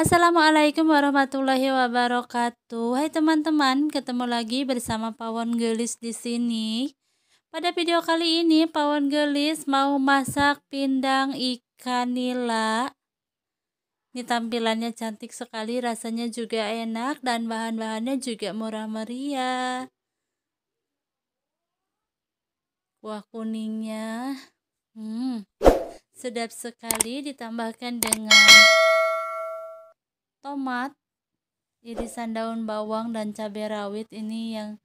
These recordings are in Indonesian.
Assalamualaikum warahmatullahi wabarakatuh. Hai teman-teman, ketemu lagi bersama Pawon Gelis di sini. Pada video kali ini Pawon Gelis mau masak pindang ikan nila. Ini tampilannya cantik sekali, rasanya juga enak dan bahan-bahannya juga murah meriah. Kuah kuningnya, hmm, sedap sekali ditambahkan dengan tomat, irisan daun bawang dan cabai rawit ini yang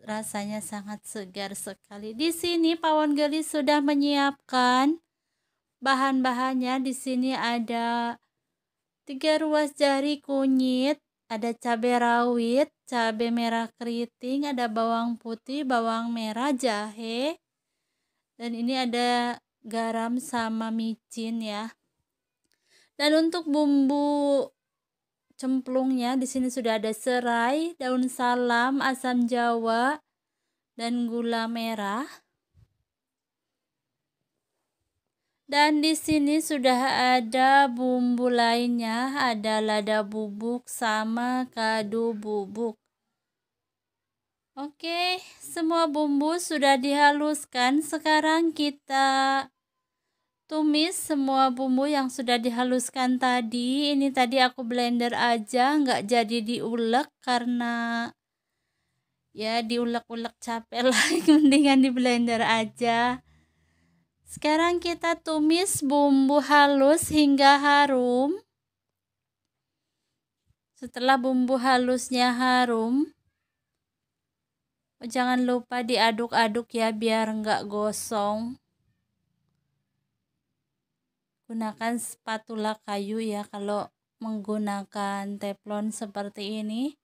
rasanya sangat segar sekali. Di sini Pawon Gelis sudah menyiapkan bahan-bahannya. Di sini ada tiga ruas jari kunyit, ada cabai rawit, cabai merah keriting, ada bawang putih, bawang merah, jahe, dan ini ada garam sama micin ya. Dan untuk bumbu cemplungnya di sini sudah ada serai, daun salam, asam jawa, dan gula merah. Dan di sini sudah ada bumbu lainnya, ada lada bubuk sama kadu bubuk. Oke, semua bumbu sudah dihaluskan. Sekarang kita tumis semua bumbu yang sudah dihaluskan tadi. Ini tadi aku blender aja nggak jadi diulek karena ya diulek-ulek capek lagi. Mendingan di blender aja. Sekarang kita tumis bumbu halus hingga harum. Setelah bumbu halusnya harum jangan lupa diaduk-aduk ya biar nggak gosong gunakan spatula kayu ya kalau menggunakan teflon seperti ini.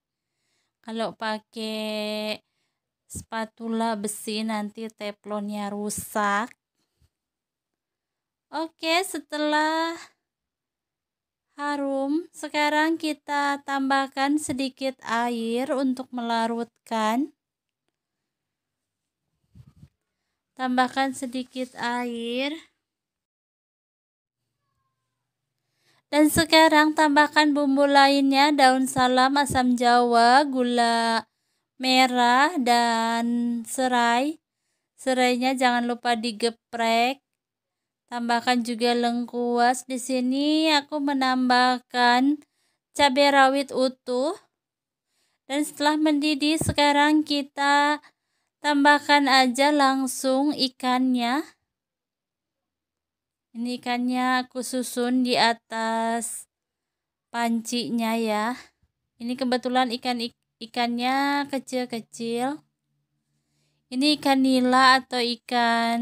Kalau pakai spatula besi nanti teflonnya rusak. Oke setelah harum sekarang kita tambahkan sedikit air untuk melarutkan. Tambahkan sedikit air Dan sekarang tambahkan bumbu lainnya daun salam, asam jawa, gula merah dan serai. Serainya jangan lupa digeprek. Tambahkan juga lengkuas. Di sini aku menambahkan cabai rawit utuh. Dan setelah mendidih sekarang kita tambahkan aja langsung ikannya ini ikannya aku susun di atas pancinya ya. Ini kebetulan ikan ikannya kecil-kecil. Ini ikan nila atau ikan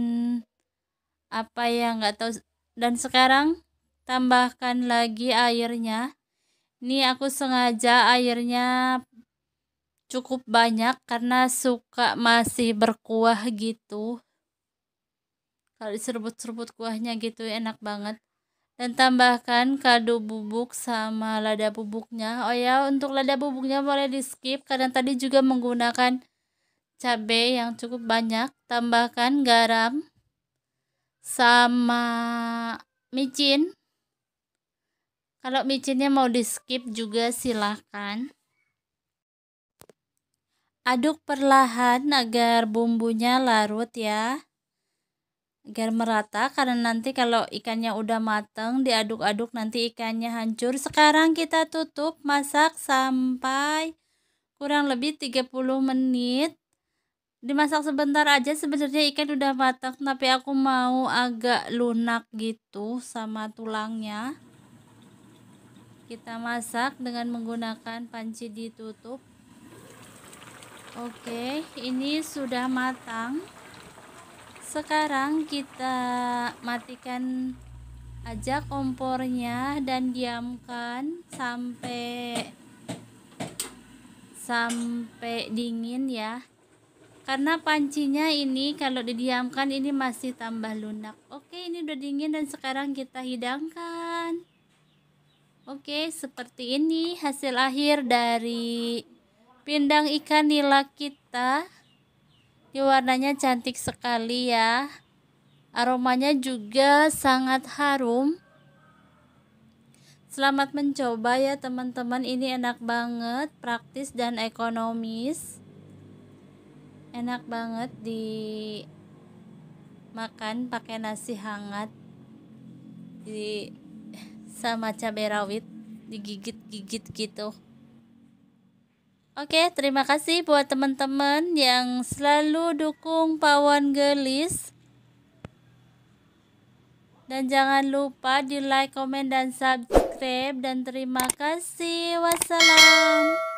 apa ya nggak tahu dan sekarang tambahkan lagi airnya. Ini aku sengaja airnya cukup banyak karena suka masih berkuah gitu kalau diseruput-seruput kuahnya gitu enak banget. Dan tambahkan kaldu bubuk sama lada bubuknya. Oh ya untuk lada bubuknya boleh di skip karena tadi juga menggunakan cabai yang cukup banyak. Tambahkan garam sama micin. Kalau micinnya mau di skip juga silahkan aduk perlahan agar bumbunya larut ya agar merata karena nanti kalau ikannya udah mateng diaduk-aduk nanti ikannya hancur. Sekarang kita tutup masak sampai kurang lebih 30 menit. Dimasak sebentar aja sebenarnya ikan udah matang tapi aku mau agak lunak gitu sama tulangnya. Kita masak dengan menggunakan panci ditutup. Oke ini sudah matang sekarang kita matikan aja kompornya dan diamkan sampai sampai dingin ya. Karena pancinya ini kalau didiamkan ini masih tambah lunak. Oke ini udah dingin dan sekarang kita hidangkan. Oke seperti ini hasil akhir dari pindang ikan nila kita ini warnanya cantik sekali ya. Aromanya juga sangat harum. Selamat mencoba ya teman-teman. Ini enak banget, praktis dan ekonomis. Enak banget di makan pakai nasi hangat. Di sama cabai rawit digigit-gigit gitu. Oke, terima kasih buat teman-teman yang selalu dukung Pawon Gelis. Dan jangan lupa di like, komen, dan subscribe. Dan terima kasih. Wassalam.